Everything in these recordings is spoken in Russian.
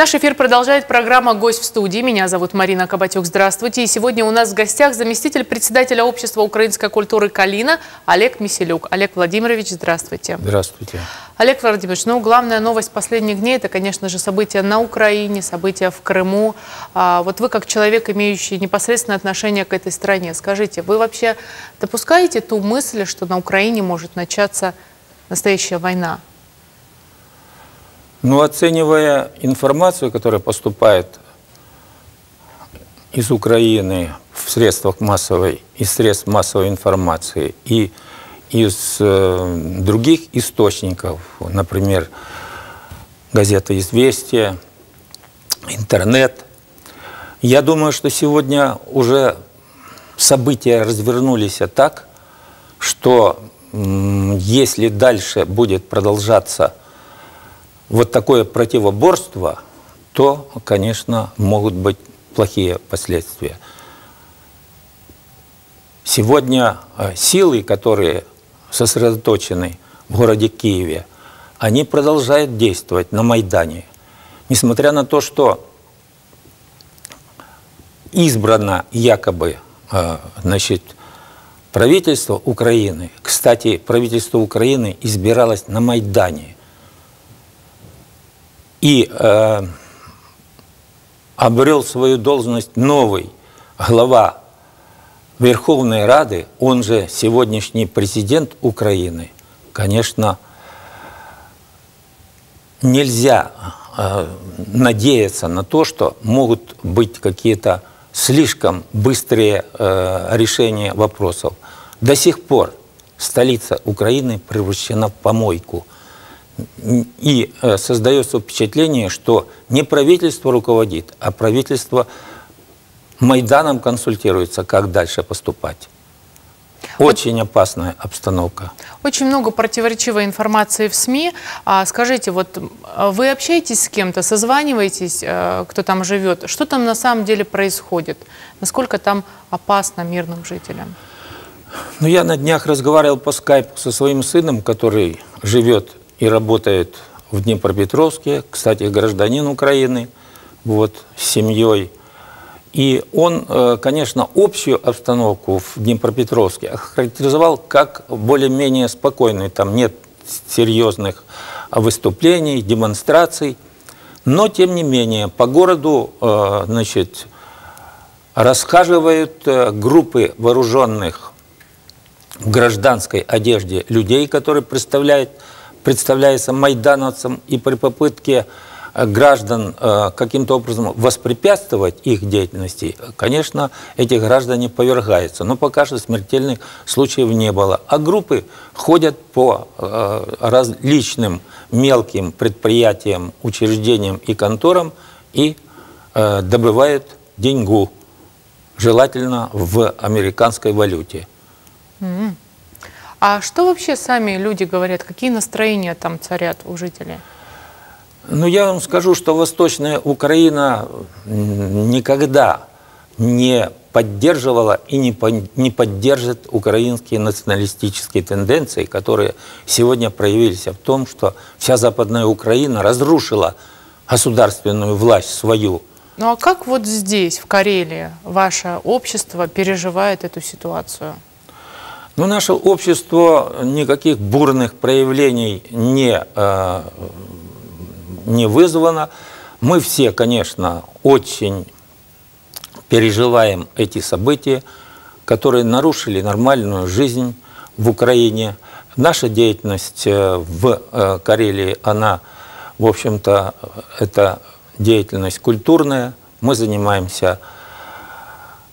Наш эфир продолжает программа «Гость в студии». Меня зовут Марина Кабатюк. Здравствуйте. И сегодня у нас в гостях заместитель председателя общества украинской культуры «Калина» Олег Миселюк. Олег Владимирович, здравствуйте. Здравствуйте. Олег Владимирович, ну, главная новость последних дней – это, конечно же, события на Украине, события в Крыму. А, вот вы, как человек, имеющий непосредственное отношение к этой стране, скажите, вы вообще допускаете ту мысль, что на Украине может начаться настоящая война? Ну, оценивая информацию, которая поступает из Украины в средствах массовой, из средств массовой информации и из э, других источников, например, газета «Известия», интернет. Я думаю, что сегодня уже события развернулись так, что если дальше будет продолжаться вот такое противоборство, то, конечно, могут быть плохие последствия. Сегодня э, силы, которые сосредоточены в городе Киеве, они продолжают действовать на Майдане. Несмотря на то, что избрано якобы э, значит, правительство Украины, кстати, правительство Украины избиралось на Майдане – и э, обрел свою должность новый глава Верховной Рады, он же сегодняшний президент Украины, конечно, нельзя э, надеяться на то, что могут быть какие-то слишком быстрые э, решения вопросов. До сих пор столица Украины превращена в помойку – и э, создается впечатление, что не правительство руководит, а правительство Майданом консультируется, как дальше поступать. Очень опасная обстановка. Очень много противоречивой информации в СМИ. А, скажите, вот вы общаетесь с кем-то, созваниваетесь, э, кто там живет? Что там на самом деле происходит? Насколько там опасно мирным жителям? Ну, я на днях разговаривал по скайпу со своим сыном, который живет и работает в Днепропетровске, кстати, гражданин Украины, вот, с семьей. И он, э, конечно, общую обстановку в Днепропетровске охарактеризовал как более-менее спокойную. Там нет серьезных выступлений, демонстраций. Но, тем не менее, по городу э, значит, расхаживают э, группы вооруженных в гражданской одежде людей, которые представляют представляется майдановцам и при попытке э, граждан э, каким-то образом воспрепятствовать их деятельности, конечно, эти граждане повергаются. Но пока что смертельных случаев не было. А группы ходят по э, различным мелким предприятиям, учреждениям и конторам и добывают деньгу, желательно в американской валюте. Mm-hmm. А что вообще сами люди говорят? Какие настроения там царят у жителей? Ну, я вам скажу, что Восточная Украина никогда не поддерживала и не, не поддержит украинские националистические тенденции, которые сегодня проявились в том, что вся Западная Украина разрушила государственную власть свою. Ну а как вот здесь, в Карелии, ваше общество переживает эту ситуацию? Но наше общество никаких бурных проявлений не, э, не вызвано. Мы все, конечно, очень переживаем эти события, которые нарушили нормальную жизнь в Украине. Наша деятельность э, в э, Карелии, она, в общем-то, это деятельность культурная. Мы занимаемся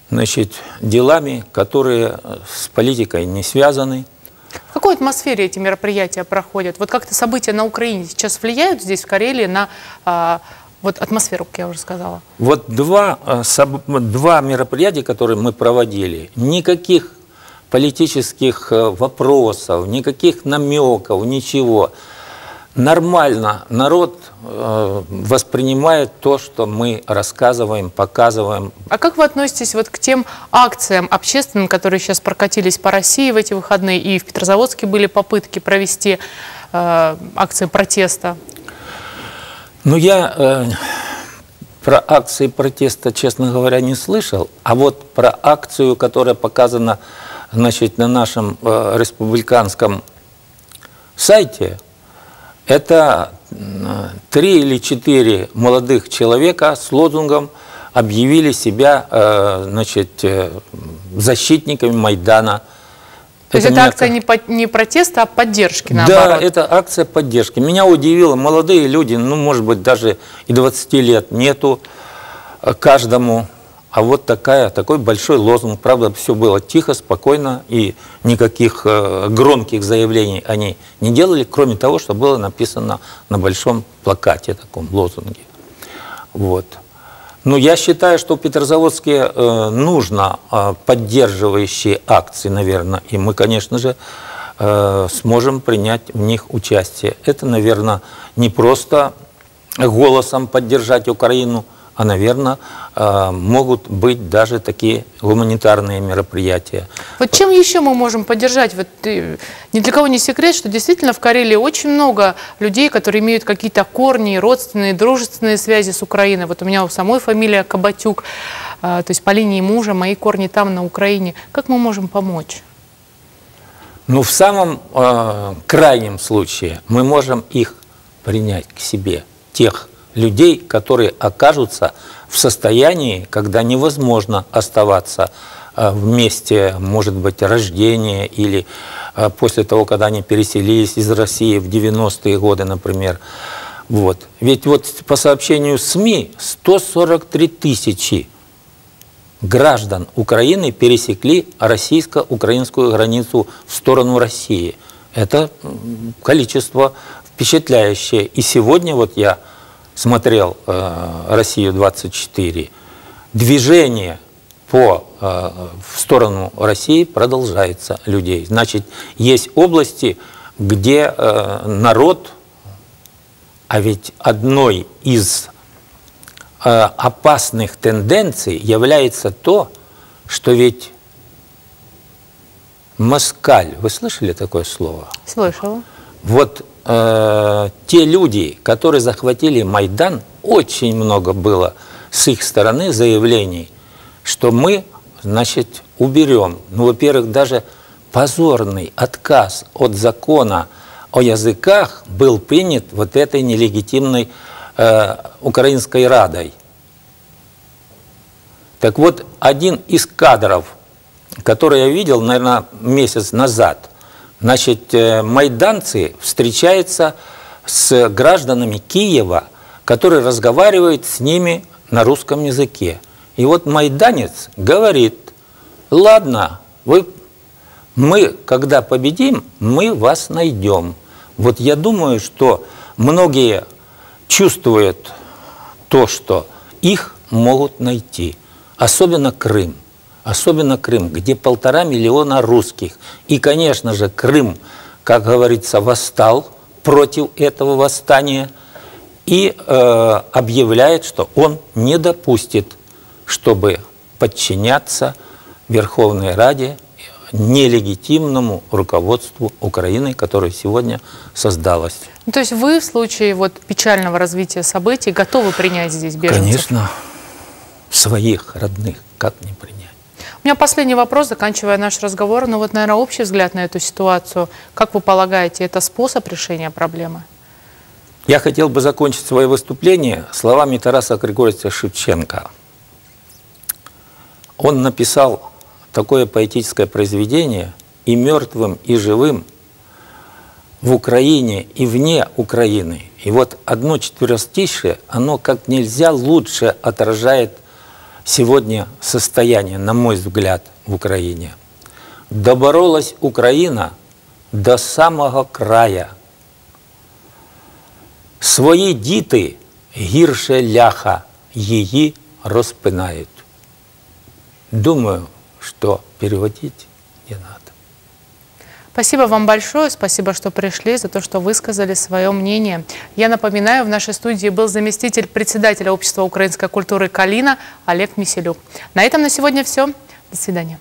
значит, делами, которые с политикой не связаны. В какой атмосфере эти мероприятия проходят? Вот как-то события на Украине сейчас влияют здесь, в Карелии, на а, вот атмосферу, как я уже сказала? Вот два, а, два мероприятия, которые мы проводили, никаких политических э, вопросов, никаких намеков, ничего нормально народ э, воспринимает то, что мы рассказываем, показываем. А как вы относитесь вот к тем акциям общественным, которые сейчас прокатились по России в эти выходные, и в Петрозаводске были попытки провести э, акции протеста? Ну, я э, про акции протеста, честно говоря, не слышал. А вот про акцию, которая показана значит, на нашем э, республиканском сайте, это три или четыре молодых человека с лозунгом объявили себя э, значит, э, защитниками Майдана. То есть это акция не, по, не протеста, а поддержки, наоборот? Да, это акция поддержки. Меня удивило, молодые люди, ну, может быть, даже и 20 лет нету э, каждому. А вот такая, такой большой лозунг. Правда, все было тихо, спокойно, и никаких э, громких заявлений они не делали, кроме того, что было написано на большом плакате, таком лозунге. Вот. Ну, я считаю, что в Петрозаводске э, нужно э, поддерживающие акции, наверное, и мы, конечно же, э, сможем принять в них участие. Это, наверное, не просто голосом поддержать Украину, а, наверное, э, могут быть даже такие гуманитарные мероприятия. Вот чем еще мы можем поддержать? Вот, ни для кого не секрет, что действительно в Карелии очень много людей, которые имеют какие-то корни, родственные, дружественные связи с Украиной. Вот у меня у самой фамилия Кабатюк, э, то есть по линии мужа, мои корни там, на Украине. Как мы можем помочь? Ну, в самом э, крайнем случае мы можем их принять к себе, тех людей, которые окажутся в состоянии, когда невозможно оставаться э, в месте, может быть, рождения или э, после того, когда они переселились из России в 90-е годы, например. Вот. Ведь вот по сообщению СМИ 143 тысячи граждан Украины пересекли российско-украинскую границу в сторону России. Это количество впечатляющее. И сегодня вот я смотрел э, «Россию-24», движение по, э, в сторону России продолжается людей. Значит, есть области, где э, народ, а ведь одной из э, опасных тенденций является то, что ведь москаль, вы слышали такое слово? Слышала. Вот э, те люди, которые захватили Майдан, очень много было с их стороны заявлений, что мы, значит, уберем, ну, во-первых, даже позорный отказ от закона о языках был принят вот этой нелегитимной э, Украинской Радой. Так вот, один из кадров, который я видел, наверное, месяц назад – Значит, э, майданцы встречаются с гражданами Киева, которые разговаривают с ними на русском языке. И вот майданец говорит, ладно, вы, мы, когда победим, мы вас найдем. Вот я думаю, что многие чувствуют то, что их могут найти, особенно Крым особенно Крым, где полтора миллиона русских. И, конечно же, Крым, как говорится, восстал против этого восстания и э, объявляет, что он не допустит, чтобы подчиняться Верховной Раде нелегитимному руководству Украины, которое сегодня создалось. Ну, то есть вы в случае вот печального развития событий готовы принять здесь беженцев? Конечно, своих родных, как не принять? У меня последний вопрос, заканчивая наш разговор. Ну вот, наверное, общий взгляд на эту ситуацию. Как вы полагаете, это способ решения проблемы? Я хотел бы закончить свое выступление словами Тараса Григорьевича Шевченко. Он написал такое поэтическое произведение «И мертвым, и живым в Украине и вне Украины». И вот одно четверостишее, оно как нельзя лучше отражает сегодня состояние, на мой взгляд, в Украине. Доборолась Украина до самого края. Свої діти гірше ляха її розпинають. Думаю, что переводить не надо. Спасибо вам большое, спасибо, что пришли, за то, что высказали свое мнение. Я напоминаю, в нашей студии был заместитель председателя Общества украинской культуры «Калина» Олег Миселюк. На этом на сегодня все. До свидания.